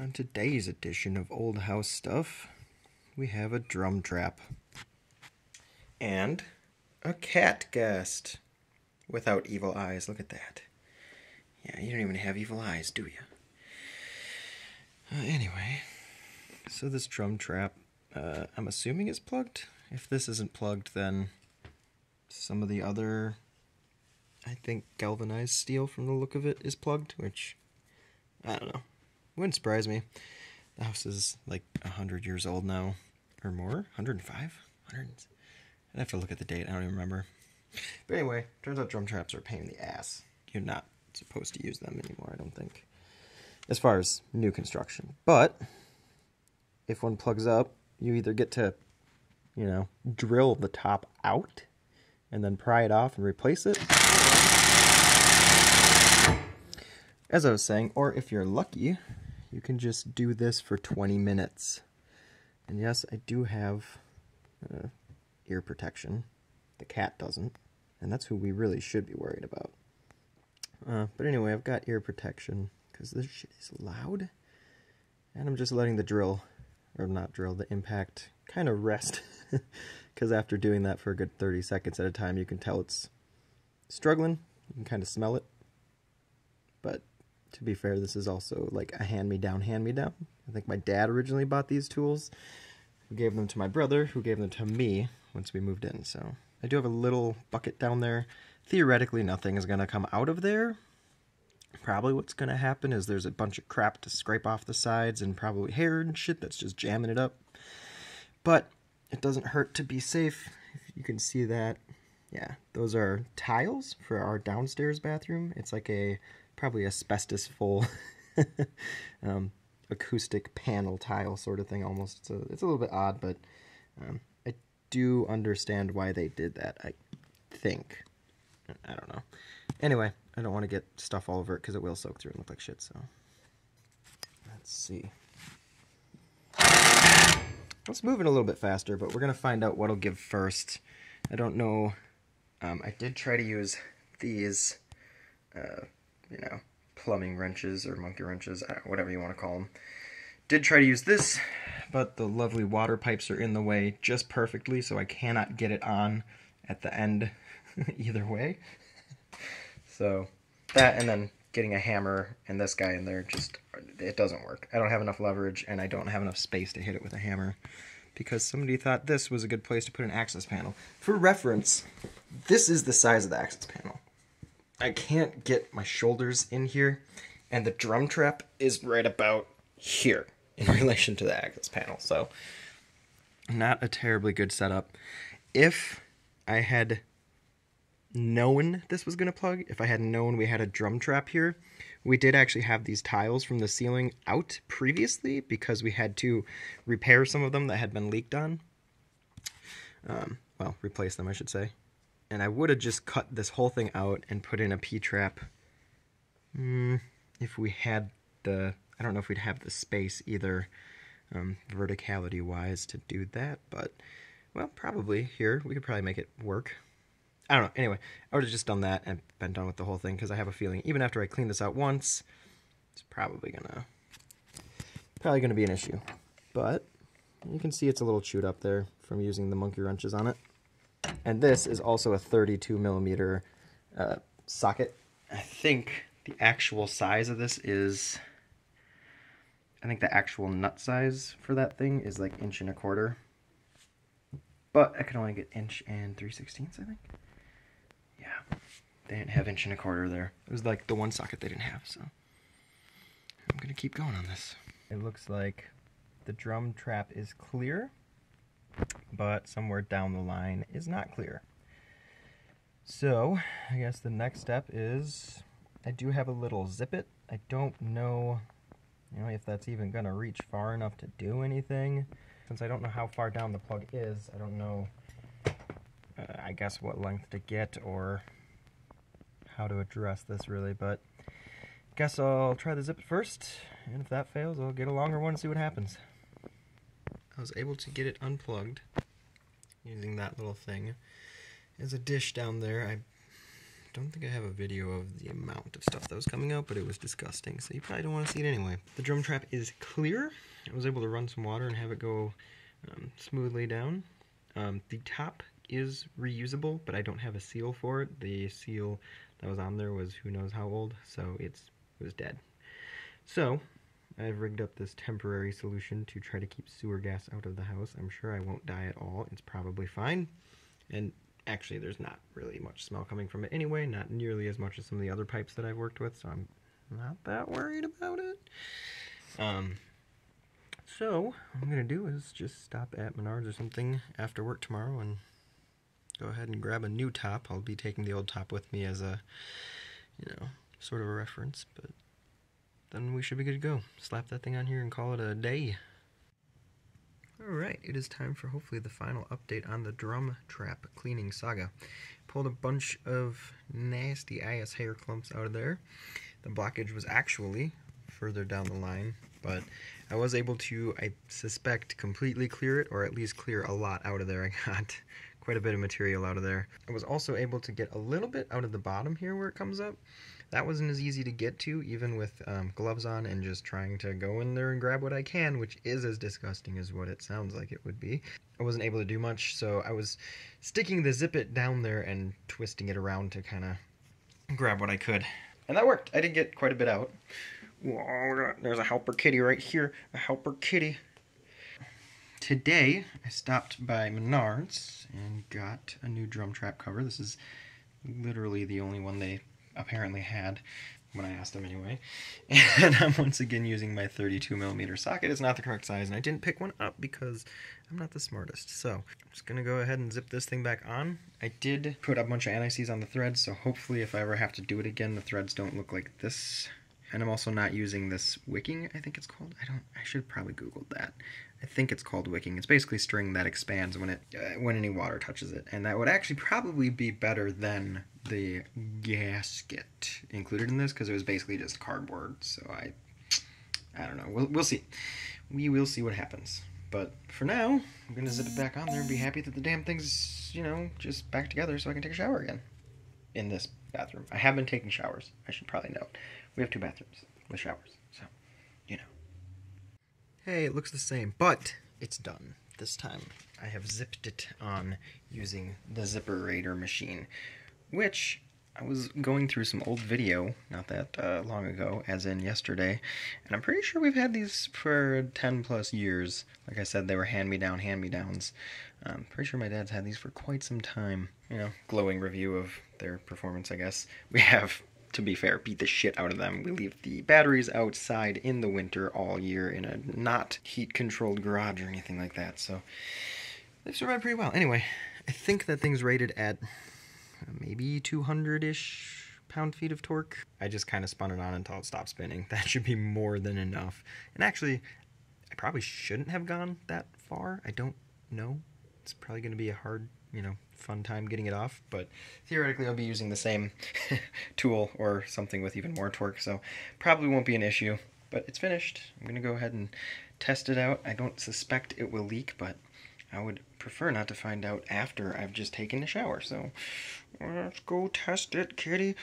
On today's edition of Old House Stuff, we have a drum trap. And a cat guest. Without evil eyes. Look at that. Yeah, you don't even have evil eyes, do you? Uh, anyway, so this drum trap, uh, I'm assuming is plugged. If this isn't plugged, then some of the other, I think, galvanized steel from the look of it is plugged, which, I don't know. Wouldn't surprise me. The house is like 100 years old now, or more. 105? 100. I'd have to look at the date. I don't even remember. But anyway, turns out drum traps are a pain in the ass. You're not supposed to use them anymore, I don't think. As far as new construction. But if one plugs up, you either get to, you know, drill the top out and then pry it off and replace it. As I was saying, or if you're lucky, you can just do this for 20 minutes. And yes, I do have uh, ear protection. The cat doesn't. And that's who we really should be worried about. Uh, but anyway, I've got ear protection because this shit is loud. And I'm just letting the drill, or not drill, the impact kind of rest. Because after doing that for a good 30 seconds at a time, you can tell it's struggling. You can kind of smell it. But to be fair, this is also like a hand-me-down, hand-me-down. I think my dad originally bought these tools, who gave them to my brother, who gave them to me once we moved in. So I do have a little bucket down there. Theoretically, nothing is going to come out of there. Probably what's going to happen is there's a bunch of crap to scrape off the sides and probably hair and shit that's just jamming it up. But it doesn't hurt to be safe. You can see that, yeah, those are tiles for our downstairs bathroom. It's like a probably asbestos full um, acoustic panel tile sort of thing almost. So it's a little bit odd, but um, I do understand why they did that. I think. I don't know. Anyway, I don't want to get stuff all over it because it will soak through and look like shit. So let's see. Let's move it a little bit faster, but we're gonna find out what'll give first. I don't know. Um, I did try to use these. Uh, you know, plumbing wrenches or monkey wrenches, uh, whatever you want to call them. Did try to use this, but the lovely water pipes are in the way just perfectly, so I cannot get it on at the end either way. So that and then getting a hammer and this guy in there just it doesn't work. I don't have enough leverage and I don't have enough space to hit it with a hammer because somebody thought this was a good place to put an access panel. For reference, this is the size of the access panel. I can't get my shoulders in here, and the drum trap is right about here in relation to the access panel. So, not a terribly good setup. If I had known this was going to plug, if I had known we had a drum trap here, we did actually have these tiles from the ceiling out previously because we had to repair some of them that had been leaked on. Um, well, replace them, I should say and I would have just cut this whole thing out and put in a P-trap mm, if we had the, I don't know if we'd have the space either um, verticality wise to do that, but well, probably here, we could probably make it work. I don't know, anyway, I would have just done that and been done with the whole thing because I have a feeling even after I clean this out once, it's probably gonna, probably gonna be an issue. But you can see it's a little chewed up there from using the monkey wrenches on it. And this is also a 32 millimeter uh, socket. I think the actual size of this is, I think the actual nut size for that thing is like inch and a quarter. But I can only get inch and 3 sixteenths, I think. Yeah, they didn't have inch and a quarter there. It was like the one socket they didn't have, so I'm gonna keep going on this. It looks like the drum trap is clear but somewhere down the line is not clear. So, I guess the next step is I do have a little zip it. I don't know, you know, if that's even going to reach far enough to do anything. Since I don't know how far down the plug is, I don't know, uh, I guess, what length to get or how to address this really, but guess I'll try the zip it first, and if that fails, I'll get a longer one and see what happens. I was able to get it unplugged using that little thing. There's a dish down there. I don't think I have a video of the amount of stuff that was coming out, but it was disgusting, so you probably don't want to see it anyway. The drum trap is clear. I was able to run some water and have it go um, smoothly down. Um, the top is reusable, but I don't have a seal for it. The seal that was on there was who knows how old, so it's it was dead. So, I've rigged up this temporary solution to try to keep sewer gas out of the house. I'm sure I won't die at all. It's probably fine. And actually, there's not really much smell coming from it anyway, not nearly as much as some of the other pipes that I've worked with, so I'm not that worried about it. Um, so, what I'm going to do is just stop at Menards or something after work tomorrow and go ahead and grab a new top. I'll be taking the old top with me as a, you know, sort of a reference, but then we should be good to go. Slap that thing on here and call it a day. Alright, it is time for hopefully the final update on the drum trap cleaning saga. Pulled a bunch of nasty ass hair clumps out of there. The blockage was actually further down the line, but I was able to, I suspect, completely clear it, or at least clear a lot out of there. I got quite a bit of material out of there. I was also able to get a little bit out of the bottom here where it comes up. That wasn't as easy to get to, even with um, gloves on and just trying to go in there and grab what I can, which is as disgusting as what it sounds like it would be. I wasn't able to do much, so I was sticking the zip it down there and twisting it around to kind of grab what I could. And that worked. I did get quite a bit out. Whoa, there's a helper kitty right here. A helper kitty. Today, I stopped by Menards and got a new drum trap cover. This is literally the only one they apparently had when I asked them anyway. And I'm once again using my 32 millimeter socket. It's not the correct size, and I didn't pick one up because I'm not the smartest. So I'm just gonna go ahead and zip this thing back on. I did put a bunch of anti-seize on the threads, so hopefully if I ever have to do it again, the threads don't look like this. And I'm also not using this wicking, I think it's called. I don't, I should probably Googled that. I think it's called wicking. It's basically string that expands when it, uh, when any water touches it. And that would actually probably be better than the gasket included in this because it was basically just cardboard. So I, I don't know. We'll, we'll see. We will see what happens. But for now, I'm to zip it back on there and be happy that the damn thing's, you know, just back together so I can take a shower again in this bathroom. I have been taking showers. I should probably note. We have two bathrooms with showers, so, you know. Hey, it looks the same, but it's done. This time I have zipped it on using the Zipperator machine, which I was going through some old video, not that uh, long ago, as in yesterday, and I'm pretty sure we've had these for 10 plus years. Like I said, they were hand-me-down hand-me-downs. I'm pretty sure my dad's had these for quite some time. You know, glowing review of their performance, I guess. We have to be fair, beat the shit out of them. We leave the batteries outside in the winter all year in a not heat controlled garage or anything like that. So they've survived pretty well. Anyway, I think that thing's rated at maybe 200 ish pound feet of torque. I just kind of spun it on until it stopped spinning. That should be more than enough. And actually, I probably shouldn't have gone that far. I don't know. It's probably going to be a hard, you know, fun time getting it off, but theoretically I'll be using the same tool or something with even more torque, so probably won't be an issue. But it's finished. I'm going to go ahead and test it out. I don't suspect it will leak, but I would prefer not to find out after I've just taken a shower. So let's go test it, kitty.